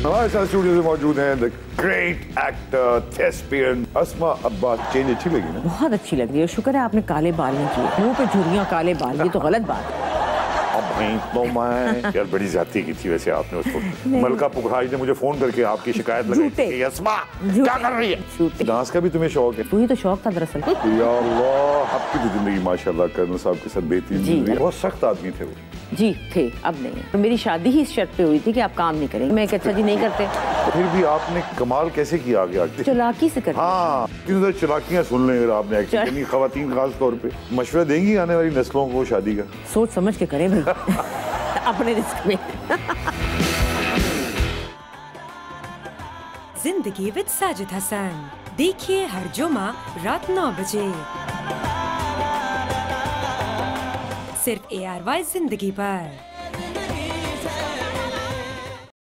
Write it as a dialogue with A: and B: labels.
A: हमारे साथ स्टूडियो में मौजूद हैं the great actor thespian Asma Abbas change अच्छी लगी ना
B: बहुत अच्छी लग रही है। शुक्र है आपने काले बाल नहीं किए। मुँह पे झुर्रियाँ काले बाल ये तो गलत बात है।
A: तो मैं यार बड़ी जाती की थी वैसे आपने उसको। मलका पुखराज ने मुझे फ़ोन करके आपकी शिकायत लगाई अस्मा क्या कर रही है? डांस का भी तुम्हें शौक है?
B: वही तो शौक था दरअसल।
A: या अल्लाह आपकी तो ज़िंदगी माशाल्लाह कर्नल साहब के साथ बेहतरीन
B: जी।
A: बहुत सख्त आदमी थे वो।
B: जी थे अब नहीं और मेरी शादी ही इस शर्त पे हुई थी कि आप काम नहीं करेंगे। मैं अच्छा जी नहीं करते।
A: फिर भी आपने कमाल कैसे किया आगे आके?
B: चलाकी से करते।
A: हाँ तरह सुन लें अगर आपने खातन खास तौर पे। मशवरा देंगी आने वाली नस्लों को शादी का?
B: सोच समझ के करें भाई। अपने रिस्क में।
C: ज़िंदगी विद साजिद हसन। देखिए हर जुमा रात नौ बजे। सिर्फ़ ए आर वाई ज़िंदगी पर